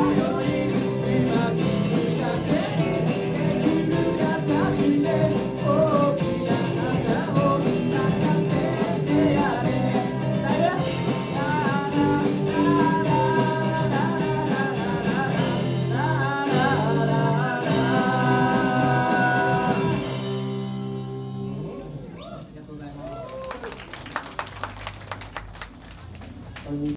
Hallelujah.